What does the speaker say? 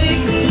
music.